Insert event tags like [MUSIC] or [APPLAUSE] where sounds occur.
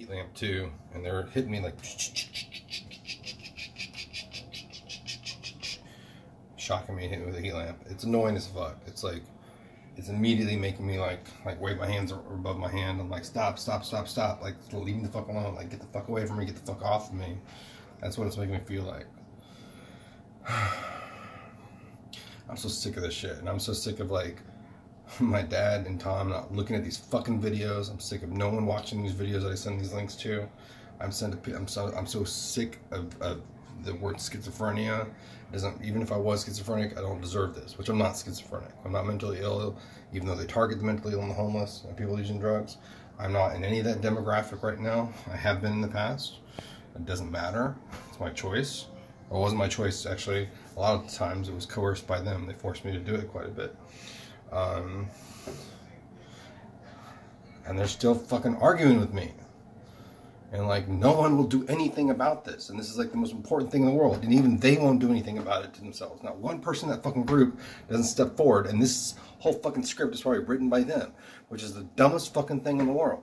heat lamp too, and they're hitting me like shocking me with a heat lamp. It's annoying as fuck. It's like it's immediately making me like like wave my hands above my hand. I'm like stop, stop, stop, stop. Like leave me the fuck alone. Like get the fuck away from me. Get the fuck off of me. That's what it's making me feel like. [SIGHS] I'm so sick of this shit, and I'm so sick of like [LAUGHS] my dad and Tom not looking at these fucking videos. I'm sick of no one watching these videos that I send these links to. I'm sent. I'm so. I'm so sick of, of the word schizophrenia. It doesn't even if I was schizophrenic, I don't deserve this. Which I'm not schizophrenic. I'm not mentally ill, even though they target the mentally ill and the homeless and people using drugs. I'm not in any of that demographic right now. I have been in the past. It doesn't matter. It's my choice. It wasn't my choice actually. A lot of times it was coerced by them. They forced me to do it quite a bit. Um, and they're still fucking arguing with me. And like, no one will do anything about this. And this is like the most important thing in the world. And even they won't do anything about it to themselves. Not one person in that fucking group doesn't step forward. And this whole fucking script is probably written by them, which is the dumbest fucking thing in the world.